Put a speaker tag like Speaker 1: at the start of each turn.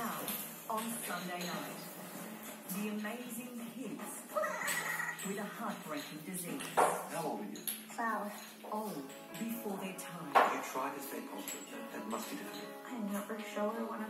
Speaker 1: Now, on Sunday night, the amazing kids with a heartbreaking disease.
Speaker 2: How old are you?
Speaker 3: About
Speaker 1: Old before their time.
Speaker 2: You try to stay positive. That, that must be difficult.
Speaker 3: I'm never sure when I'm.